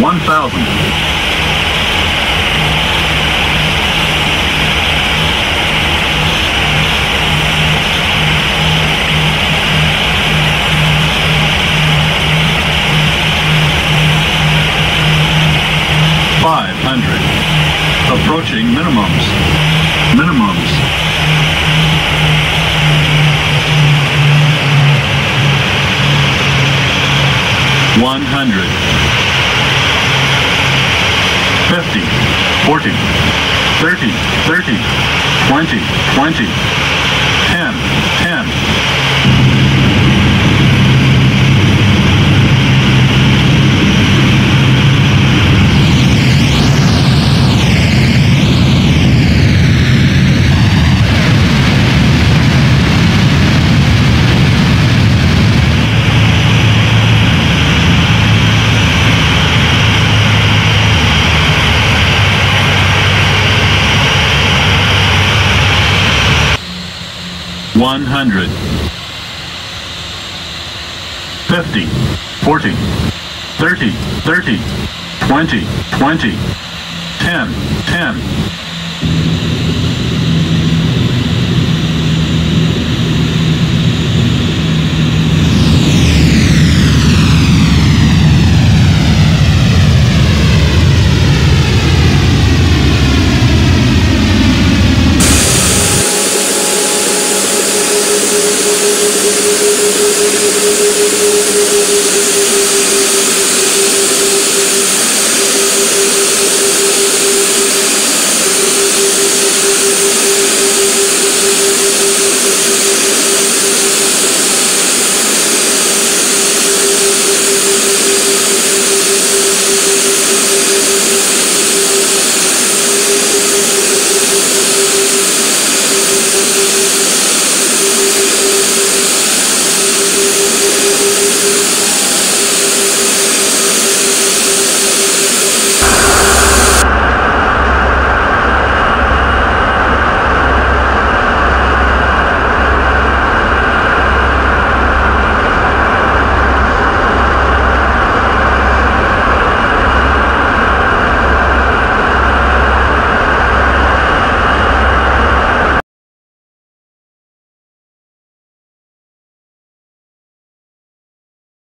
1,000. Five hundred. Approaching minimums. Minimums. One hundred. Fifty. Forty. Thirty. Thirty. Twenty. Twenty. Ten. Ten. One hundred. Fifty. Forty. Thirty. Thirty. Twenty. Twenty. Ten. Ten. Thank you.